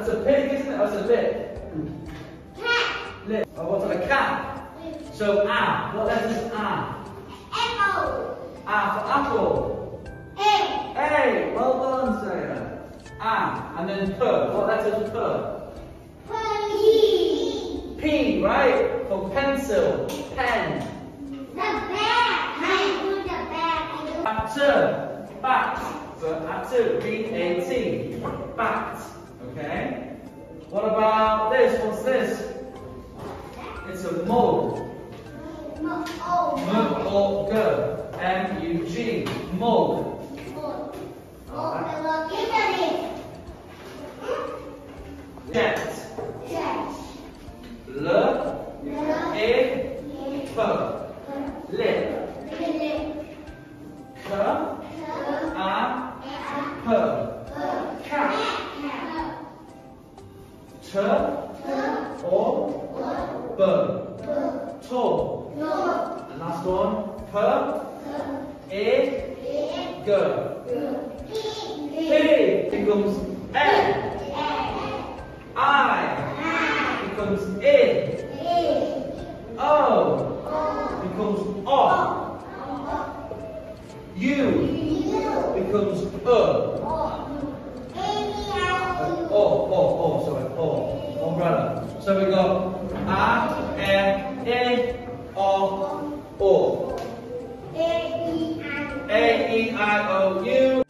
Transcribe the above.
That's a pig, isn't it? That's a lip. Cat. Lip. Oh, what's on a cat? So A. What letter is A? Apple. A for apple. A. Hey, well done, Sarah. A. And then P. What letter is P? P. P, right? For pencil. Pen. The bat. I do the bat. Bat. Bat. So at B-A-T. Bat. Okay? What about this? What's this? It's a mug. Mug. M-U-G. Mug. Italy. Jet. Jet. L. E. P. Lip. T. O. B. Toe. And last one. P. E. G. P becomes N. I becomes in. O becomes O. U becomes U. Oh, so we go R, F, A, O, O. A, E, I, O, U.